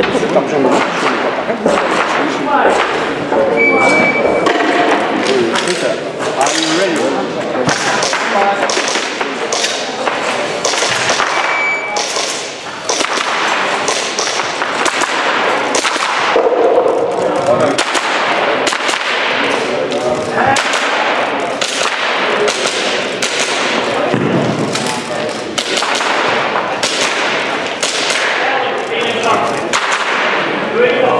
감싸는 거 Are you ready? Three.